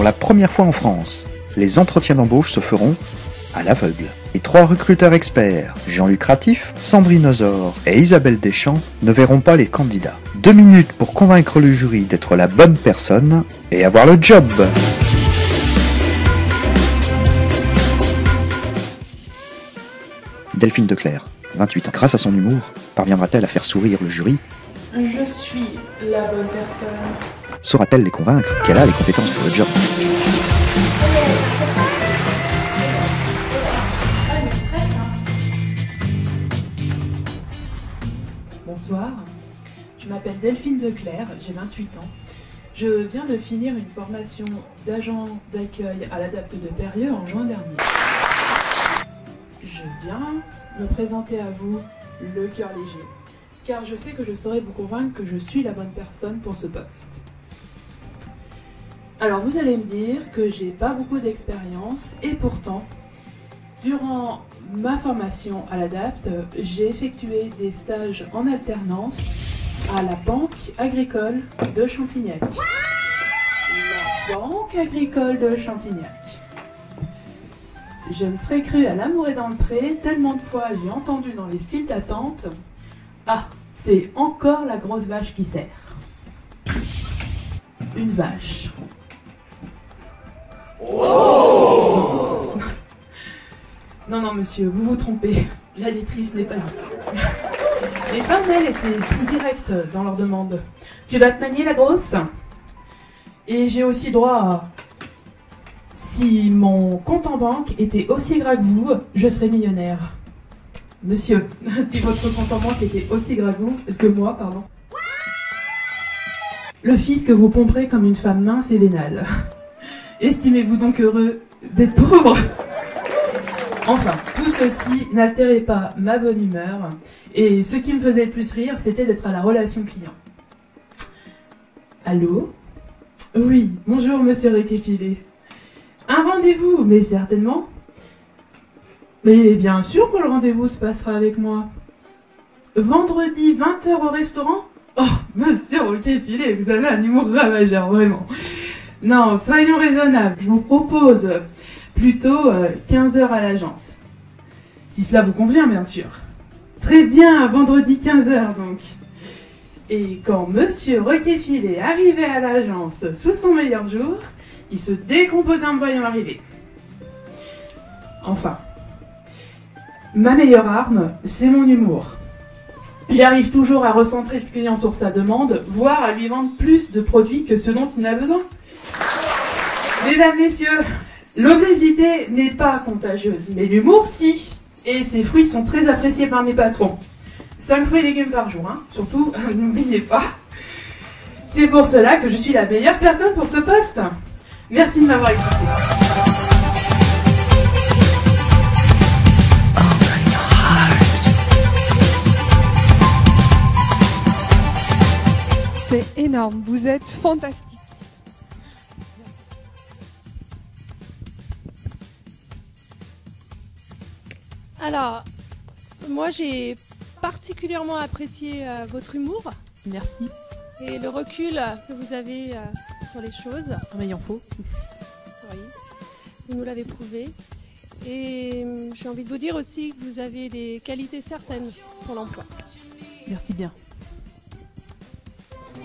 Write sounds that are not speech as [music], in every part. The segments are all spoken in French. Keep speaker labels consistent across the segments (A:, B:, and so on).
A: Pour la première fois en France, les entretiens d'embauche se feront à l'aveugle. Les trois recruteurs experts, Jean-Luc Ratif, Sandrine Ozor et Isabelle Deschamps, ne verront pas les candidats. Deux minutes pour convaincre le jury d'être la bonne personne et avoir le job. Delphine Declerc, 28 ans. Grâce à son humour, parviendra-t-elle à faire sourire le jury?
B: Je suis la bonne personne.
A: Saura-t-elle les convaincre qu'elle a les compétences pour le job
B: Bonsoir, je m'appelle Delphine Declerc, j'ai 28 ans. Je viens de finir une formation d'agent d'accueil à l'adapte de Périeux en juin dernier. Je viens me présenter à vous le cœur léger, car je sais que je saurai vous convaincre que je suis la bonne personne pour ce poste. Alors vous allez me dire que j'ai pas beaucoup d'expérience et pourtant, durant ma formation à l'ADAPT, j'ai effectué des stages en alternance à la Banque agricole de Champignac. La Banque agricole de Champignac. Je me serais cru à l'amour et dans le pré, tellement de fois j'ai entendu dans les files d'attente Ah, c'est encore la grosse vache qui sert. Une vache. Non, non, monsieur, vous vous trompez. La lettrice n'est pas ici. Les femmes, elles, étaient plus directes dans leur demande. Tu vas te manier, la grosse? Et j'ai aussi droit à... Si mon compte en banque était aussi gras que vous, je serais millionnaire. Monsieur, si votre compte était aussi gras que, moi, pardon. Le fils que vous pomperez comme une femme mince et vénale. Estimez-vous donc heureux d'être pauvre? Enfin, tout ceci n'altérait pas ma bonne humeur, et ce qui me faisait le plus rire, c'était d'être à la relation client. Allô? Oui, bonjour monsieur Réquépilé. Un rendez-vous, mais certainement. Mais bien sûr que le rendez-vous se passera avec moi. Vendredi 20h au restaurant? Oh, monsieur Réquépilé, vous avez un humour ravageur, vraiment. Non, soyons raisonnables. Je vous propose plutôt 15 heures à l'agence. Si cela vous convient, bien sûr. Très bien, vendredi 15 heures donc. Et quand Monsieur Roquefil est arrivé à l'agence sous son meilleur jour, il se décomposait en me voyant arriver. Enfin, ma meilleure arme, c'est mon humour. J'arrive toujours à recentrer le client sur sa demande, voire à lui vendre plus de produits que ce dont il a besoin. Mesdames, messieurs, l'obésité n'est pas contagieuse, mais l'humour, si. Et ces fruits sont très appréciés par mes patrons. 5 fruits et légumes par jour, hein. surtout, [laughs] n'oubliez pas. C'est pour cela que je suis la meilleure personne pour ce poste. Merci de m'avoir écouté.
C: Énorme, vous êtes fantastique.
D: Alors, moi j'ai particulièrement apprécié euh, votre humour
B: Merci.
D: et le recul que vous avez euh, sur les choses.
B: Mais il en faut.
D: Oui, vous nous l'avez prouvé. Et euh, j'ai envie de vous dire aussi que vous avez des qualités certaines pour l'emploi.
B: Merci bien.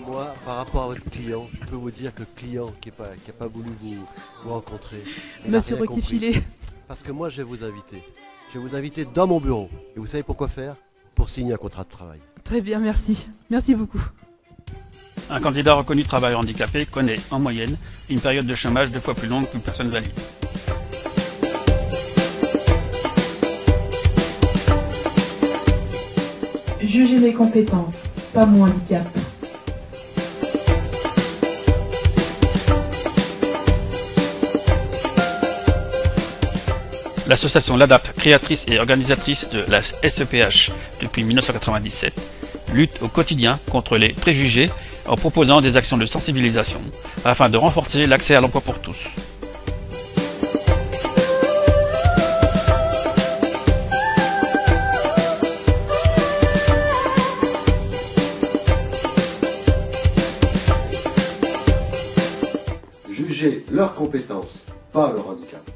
E: Moi, par rapport à votre client, je peux vous dire que le client qui n'a pas, qui a pas voulu vous, vous rencontrer.
B: Monsieur. Roquefilé.
E: Parce que moi, je vais vous inviter. Je vais vous inviter dans mon bureau. Et vous savez pourquoi faire? Pour signer un contrat de travail.
B: Très bien, merci. Merci beaucoup.
F: Un candidat reconnu travailleur handicapé connaît, en moyenne, une période de chômage deux fois plus longue qu'une personne valide.
B: Jugez mes compétences, pas mon handicap.
F: L'association LADAP, créatrice et organisatrice de la SEPH depuis 1997, lutte au quotidien contre les préjugés en proposant des actions de sensibilisation afin de renforcer l'accès à l'emploi pour tous.
E: Juger leurs compétences, pas leur handicap.